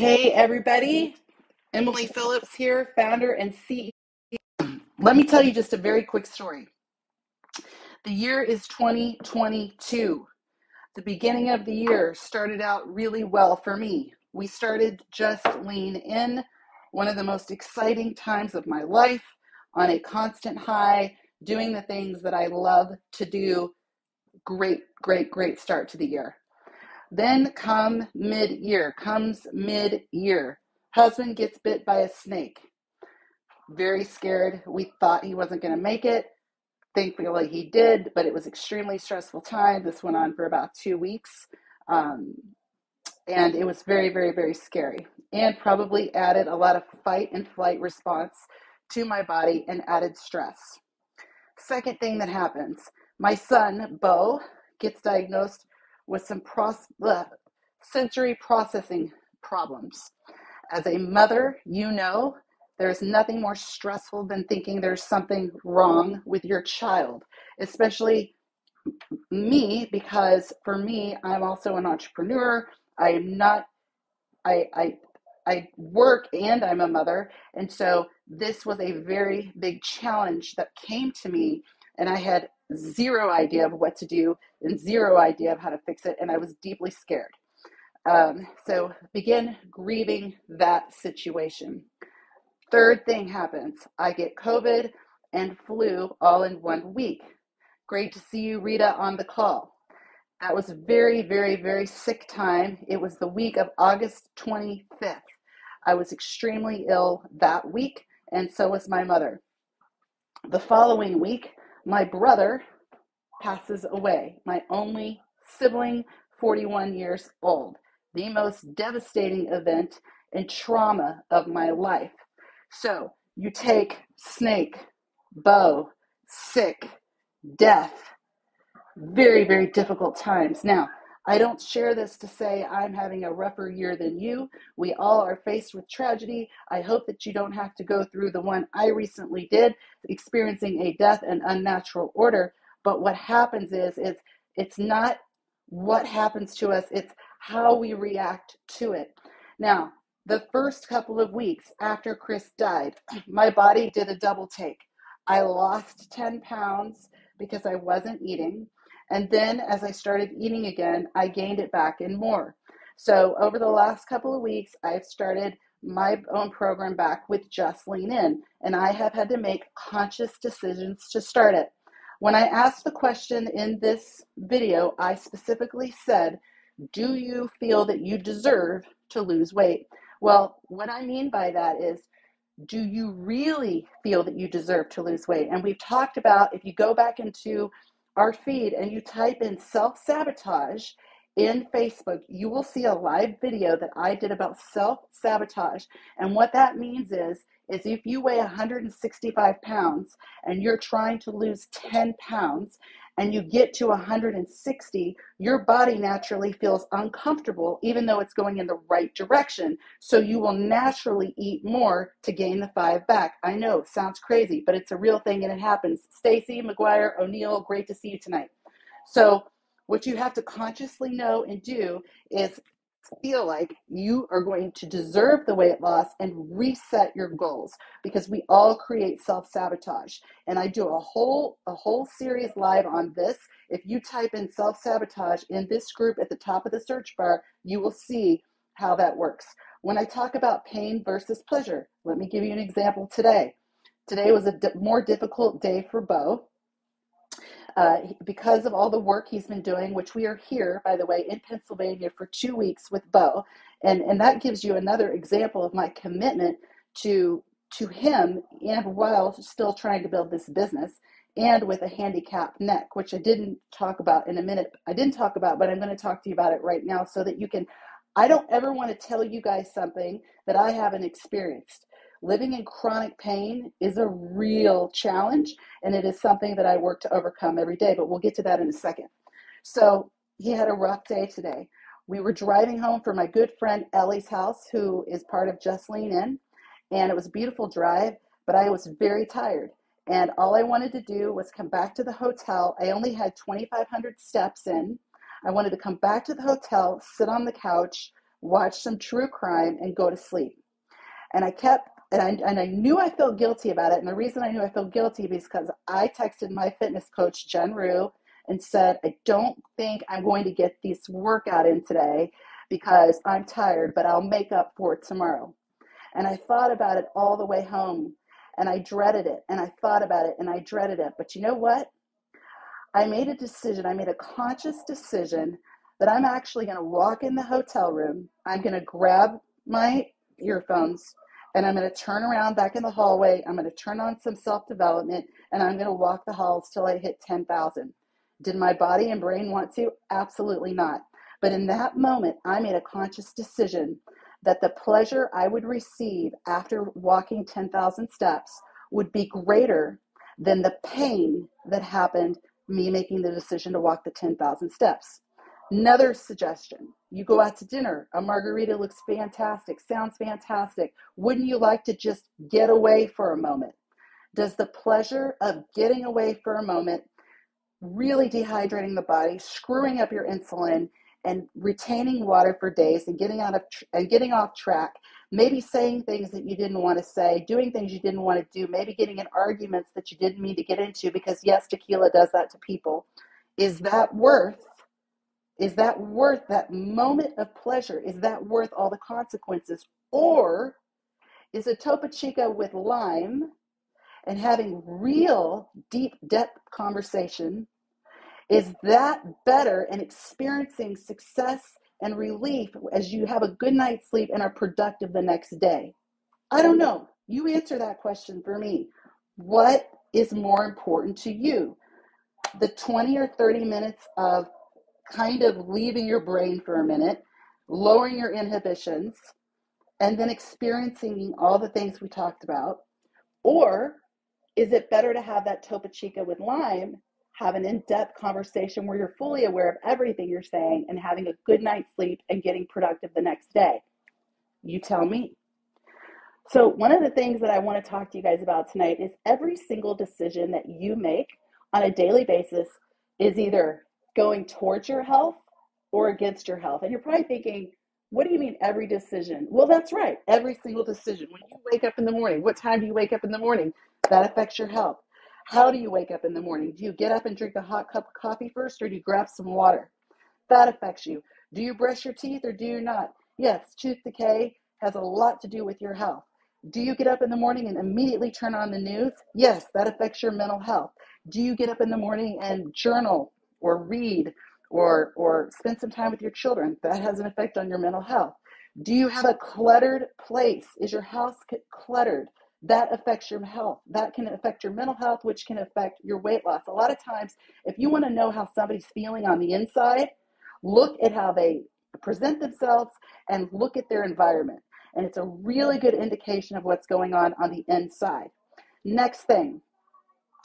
Hey, everybody. Emily Phillips here, founder and CEO. Let me tell you just a very quick story. The year is 2022. The beginning of the year started out really well for me. We started Just Lean In, one of the most exciting times of my life, on a constant high, doing the things that I love to do. Great, great, great start to the year. Then come mid year, comes mid year. Husband gets bit by a snake. Very scared. We thought he wasn't going to make it. Thankfully, he did, but it was extremely stressful time. This went on for about two weeks. Um, and it was very, very, very scary and probably added a lot of fight and flight response to my body and added stress. Second thing that happens my son, Bo, gets diagnosed with some pros- uh, sensory processing problems. As a mother, you know there's nothing more stressful than thinking there's something wrong with your child, especially me, because for me, I'm also an entrepreneur. I am not, I, I, I work and I'm a mother. And so this was a very big challenge that came to me, and I had zero idea of what to do and zero idea of how to fix it. And I was deeply scared. Um, so begin grieving that situation. Third thing happens I get COVID and flu all in one week. Great to see you, Rita, on the call. That was a very, very, very sick time. It was the week of August 25th. I was extremely ill that week, and so was my mother. The following week, my brother passes away, my only sibling, 41 years old. The most devastating event and trauma of my life. So you take snake, Bo, sick, death, very, very difficult times. Now, I don't share this to say I'm having a rougher year than you. We all are faced with tragedy. I hope that you don't have to go through the one I recently did, experiencing a death and unnatural order. But what happens is, is it's not what happens to us, it's how we react to it. Now, the first couple of weeks after Chris died, my body did a double take. I lost 10 pounds because I wasn't eating. And then as I started eating again, I gained it back and more. So over the last couple of weeks, I've started my own program back with Just Lean In, and I have had to make conscious decisions to start it. When I asked the question in this video, I specifically said, Do you feel that you deserve to lose weight? Well, what I mean by that is, do you really feel that you deserve to lose weight? And we've talked about if you go back into our feed and you type in self sabotage in Facebook, you will see a live video that I did about self sabotage. And what that means is, is if you weigh 165 pounds and you're trying to lose 10 pounds, and you get to 160, your body naturally feels uncomfortable, even though it's going in the right direction. So you will naturally eat more to gain the five back. I know, sounds crazy, but it's a real thing and it happens. Stacy, McGuire, O'Neill, great to see you tonight. So what you have to consciously know and do is feel like you are going to deserve the weight loss and reset your goals because we all create self-sabotage. And i do a whole a whole series live on this. If you type in self-sabotage in this group at the top of the search bar you will see how that works. When i talk about pain versus pleasure let me give you an example today. Today was a more difficult day for bo uh, because of all the work he's been doing, which we are here, by the way, in Pennsylvania for two weeks with Bo, and and that gives you another example of my commitment to to him, and while still trying to build this business, and with a handicapped neck, which I didn't talk about in a minute. I didn't talk about, but I'm going to talk to you about it right now, so that you can. I don't ever want to tell you guys something that I haven't experienced. Living in chronic pain is a real challenge, and it is something that I work to overcome every day, but we'll get to that in a second. So, he had a rough day today. We were driving home from my good friend Ellie's house, who is part of Just Lean In, and it was a beautiful drive, but I was very tired. And all I wanted to do was come back to the hotel. I only had 2,500 steps in. I wanted to come back to the hotel, sit on the couch, watch some true crime, and go to sleep. And I kept, and I, and I knew I felt guilty about it. And the reason I knew I felt guilty is because I texted my fitness coach, Jen Rue, and said, I don't think I'm going to get this workout in today because I'm tired, but I'll make up for it tomorrow. And I thought about it all the way home and I dreaded it. And I thought about it and I dreaded it. But you know what? I made a decision. I made a conscious decision that I'm actually going to walk in the hotel room. I'm going to grab my earphones and I'm going to turn around back in the hallway. I'm going to turn on some self development and I'm going to walk the halls till I hit 10,000. Did my body and brain want to? Absolutely not. But in that moment, I made a conscious decision that the pleasure I would receive after walking 10,000 steps would be greater than the pain that happened me making the decision to walk the 10,000 steps. Another suggestion you go out to dinner, a margarita looks fantastic, sounds fantastic. Wouldn't you like to just get away for a moment? Does the pleasure of getting away for a moment, really dehydrating the body, screwing up your insulin, and retaining water for days and getting out of and getting off track maybe saying things that you didn't want to say doing things you didn't want to do maybe getting in arguments that you didn't mean to get into because yes tequila does that to people is that worth is that worth that moment of pleasure is that worth all the consequences or is a topo chico with lime and having real deep depth conversation is that better and experiencing success and relief as you have a good night's sleep and are productive the next day? I don't know. You answer that question for me. What is more important to you? The 20 or 30 minutes of kind of leaving your brain for a minute, lowering your inhibitions, and then experiencing all the things we talked about? Or is it better to have that Topo Chico with lime have an in depth conversation where you're fully aware of everything you're saying and having a good night's sleep and getting productive the next day. You tell me. So, one of the things that I want to talk to you guys about tonight is every single decision that you make on a daily basis is either going towards your health or against your health. And you're probably thinking, what do you mean every decision? Well, that's right. Every single decision. When you wake up in the morning, what time do you wake up in the morning? That affects your health. How do you wake up in the morning? Do you get up and drink a hot cup of coffee first, or do you grab some water? That affects you. Do you brush your teeth or do you not? Yes, tooth decay has a lot to do with your health. Do you get up in the morning and immediately turn on the news? Yes, that affects your mental health. Do you get up in the morning and journal or read or or spend some time with your children? That has an effect on your mental health. Do you have a cluttered place? Is your house cluttered? that affects your health. That can affect your mental health, which can affect your weight loss. A lot of times, if you want to know how somebody's feeling on the inside, look at how they present themselves and look at their environment. And it's a really good indication of what's going on on the inside. Next thing,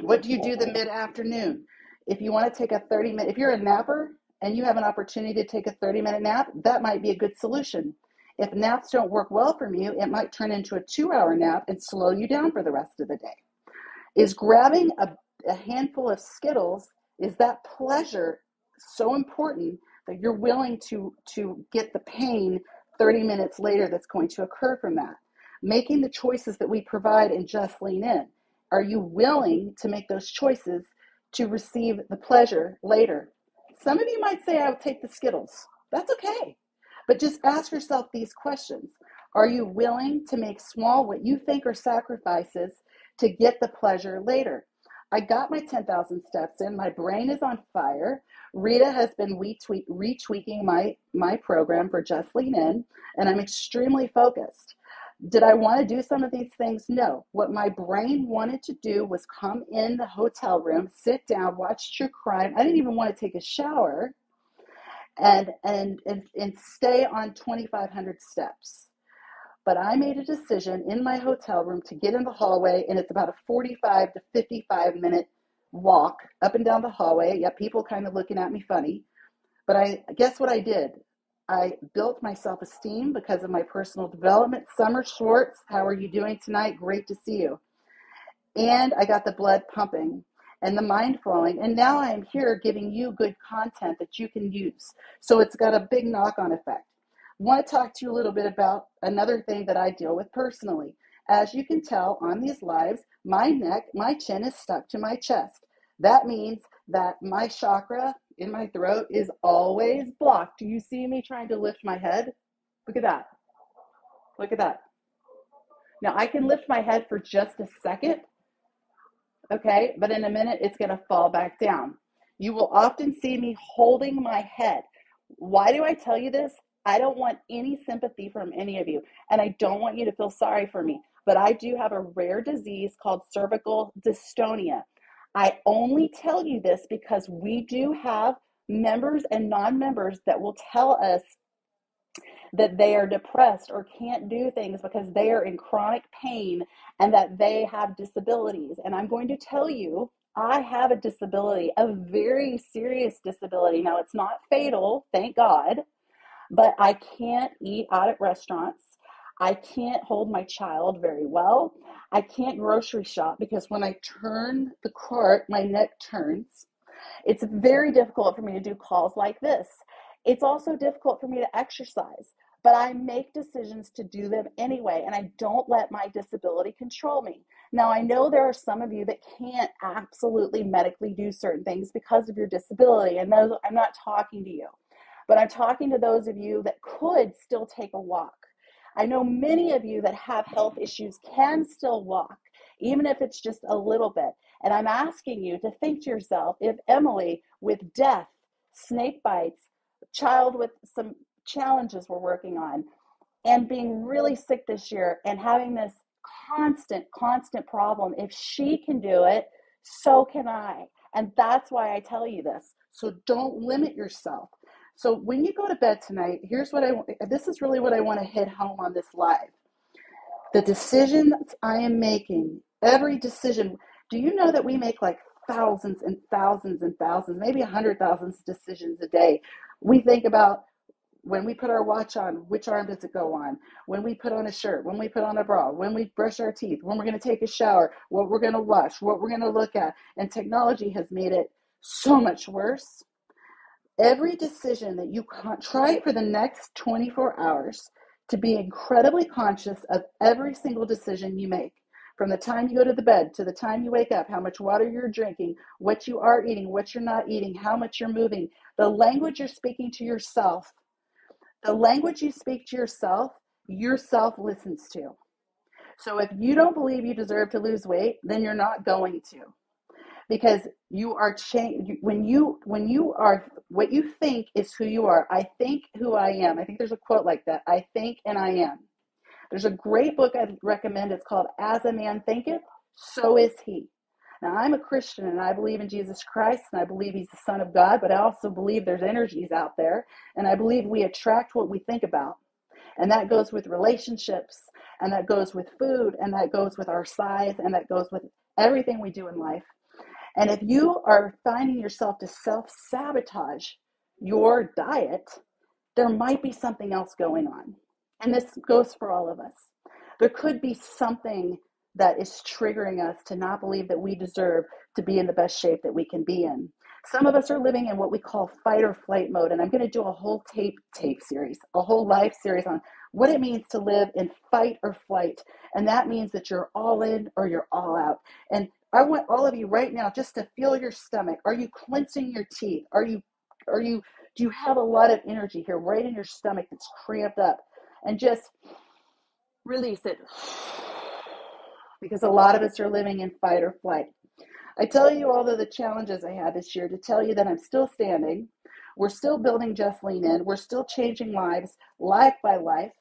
what do you do the mid afternoon? If you want to take a 30 minute, if you're a napper and you have an opportunity to take a 30 minute nap, that might be a good solution. If naps don't work well for you, it might turn into a two hour nap and slow you down for the rest of the day. Is grabbing a, a handful of Skittles, is that pleasure so important that you're willing to, to get the pain 30 minutes later that's going to occur from that? Making the choices that we provide and just lean in. Are you willing to make those choices to receive the pleasure later? Some of you might say, I would take the Skittles. That's okay. But just ask yourself these questions Are you willing to make small, what you think are sacrifices to get the pleasure later? I got my 10,000 steps in. My brain is on fire. Rita has been retweaking my, my program for Just Lean In, and I'm extremely focused. Did I want to do some of these things? No. What my brain wanted to do was come in the hotel room, sit down, watch true crime. I didn't even want to take a shower and and and, and stay on 2500 steps but i made a decision in my hotel room to get in the hallway and it's about a 45 to 55 minute walk up and down the hallway yeah people kind of looking at me funny but i guess what i did i built my self-esteem because of my personal development summer schwartz how are you doing tonight great to see you and i got the blood pumping and the mind flowing. And now I am here giving you good content that you can use. So it's got a big knock on effect. want to talk to you a little bit about another thing that I deal with personally. As you can tell on these lives, my neck, my chin is stuck to my chest. That means that my chakra in my throat is always blocked. Do you see me trying to lift my head? Look at that. Look at that. Now I can lift my head for just a second, okay? But in a minute, it's to fall back down. You will often see me holding my head. Why do I tell you this? I don't want any sympathy from any of you, and I don't want you to feel sorry for me. But I do have a rare disease called cervical dystonia. I only tell you this because we do have members and non members that will tell us that they are depressed or can't do things because they are in chronic pain and that they have disabilities. And I'm going to tell you, I have a disability, a very serious disability. Now, it's not fatal, thank God, but I can't eat out at restaurants. I can't hold my child very well. I can't grocery shop because when I turn the cart, my neck turns. It's very difficult for me to do calls like this. It's also difficult for me to exercise, but I make decisions to do them anyway, and I don't let my disability control me. Now, I know there are some of you that can't absolutely medically do certain things because of your disability, and those, I'm not talking to you, but I'm talking to those of you that could still take a walk. I know many of you that have health issues can still walk, even if it's just a little bit. And I'm asking you to think to yourself if Emily, with death, snake bites, child with some challenges we're working on, and being really sick this year and having this constant, constant problem, if she can do it, so can I. And that's why I tell you this. So don't limit yourself. So when you go to bed tonight, here's what I this is really what I want to hit home on this live. The decisions I am making, every decision, do you know that we make like thousands and thousands and thousands, maybe a hundred thousands decisions a day? We think about when we put our watch on, which arm does it go on? When we put on a shirt, when we put on a bra, when we brush our teeth, when we're going to take a shower, what we're going to watch, what we're going to look at. And technology has made it so much worse. Every decision that you con- try for the next 24 hours to be incredibly conscious of every single decision you make. From the time you go to the bed to the time you wake up, how much water you're drinking, what you are eating, what you're not eating, how much you're moving, the language you're speaking to yourself. The language you speak to yourself, yourself listens to. So if you don't believe you deserve to lose weight, then you're not going to because you are change when you when you are what you think is who you are. I think who i am. I think there's a quote like that i think and i am. There's a great book i'd recommend. It's called as a man thinketh so is he. Now i'm a christian and i believe in jesus christ and i believe he's the son of god but i also believe there's energies out there and i believe we attract what we think about. And that goes with relationships and that goes with food and that goes with our size and that goes with everything we do in life and if you are finding yourself to self sabotage your diet, there might be something else going on. And this goes for all of us. There could be something that is triggering us to not believe that we deserve to be in the best shape that we can be in. Some of us are living in what we call fight or flight mode, and I'm going to do a whole tape tape series, a whole live series on what it means to live in fight or flight. And that means that you're all in or you're all out. And I want all of you right now just to feel your stomach. Are you clenching your teeth? Are you are you do you have a lot of energy here right in your stomach that's cramped up? And just release it. Because a lot of us are living in fight or flight. I tell you all of the challenges I had this year to tell you that I'm still standing. We're still building Just Lean In. We're still changing lives, life by life.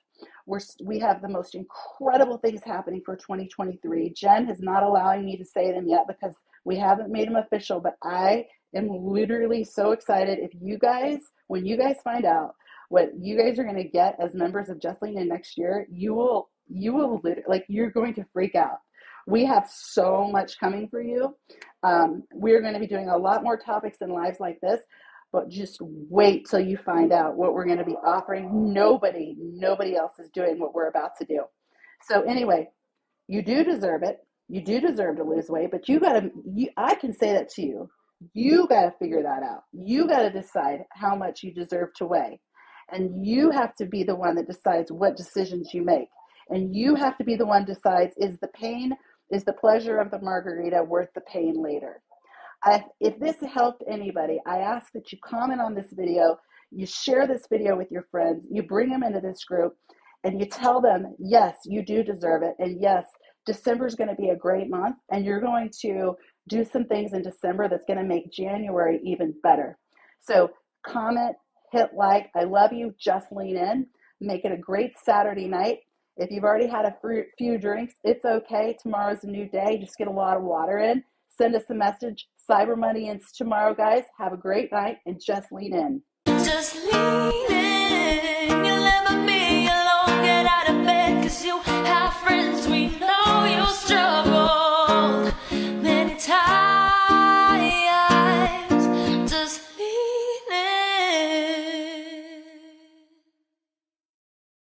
We're, we have the most incredible things happening for 2023. Jen is not allowing me to say them yet because we haven't made them official, but I am literally so excited. If you guys, when you guys find out what you guys are going to get as members of Just Lean In next year, you will, you will, like, you're going to freak out. We have so much coming for you. Um, we're going to be doing a lot more topics and lives like this but just wait till you find out what we're going to be offering. Nobody, nobody else is doing what we're about to do. So anyway, you do deserve it. You do deserve to lose weight, but you got to I can say that to you. You got to figure that out. You got to decide how much you deserve to weigh. And you have to be the one that decides what decisions you make. And you have to be the one decides is the pain, is the pleasure of the margarita worth the pain later? I, if this helped anybody, I ask that you comment on this video, you share this video with your friends, you bring them into this group, and you tell them, yes, you do deserve it. And yes, December is going to be a great month, and you're going to do some things in December that's going to make January even better. So, comment, hit like. I love you. Just lean in. Make it a great Saturday night. If you've already had a few drinks, it's okay. Tomorrow's a new day. Just get a lot of water in. Send us a message. Cyber Monday ends tomorrow, guys. Have a great night and just lean in. Just lean in. You'll never be alone. Get out of bed because you have friends. We know you.